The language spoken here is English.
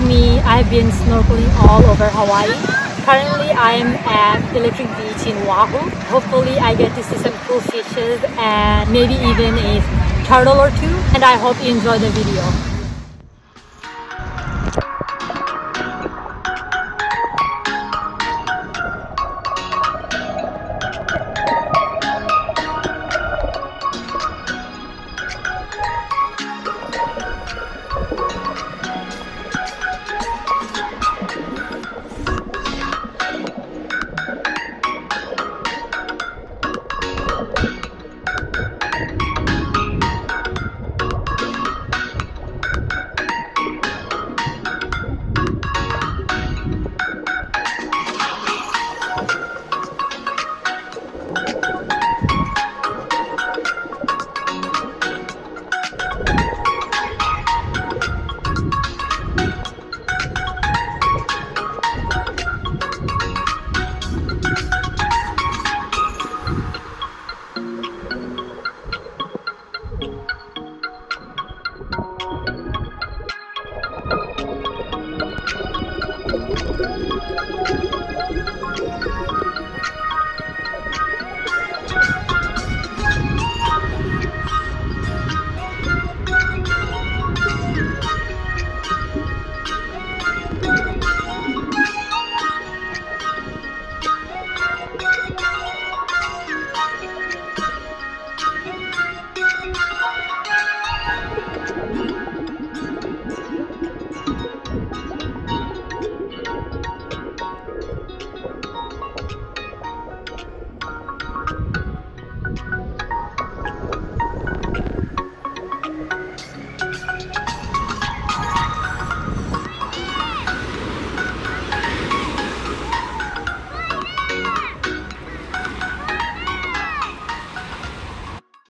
me, I've been snorkeling all over Hawaii. Currently, I'm at Electric Beach in Oahu. Hopefully, I get to see some cool fishes and maybe even a turtle or two. And I hope you enjoy the video.